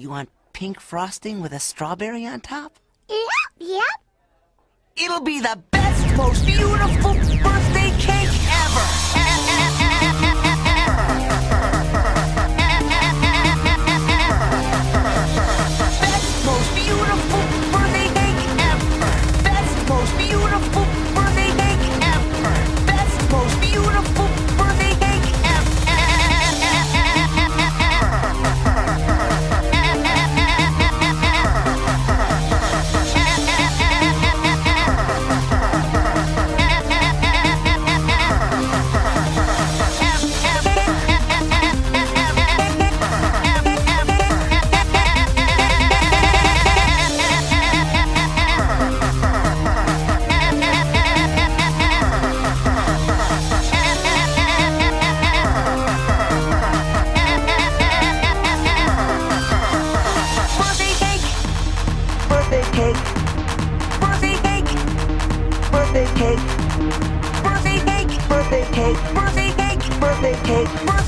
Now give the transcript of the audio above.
You want pink frosting with a strawberry on top? Yep, yep. It'll be the best, most beautiful birthday Birthday cake! Birthday cake! Birthday cake! Birthday cake! Birthday cake!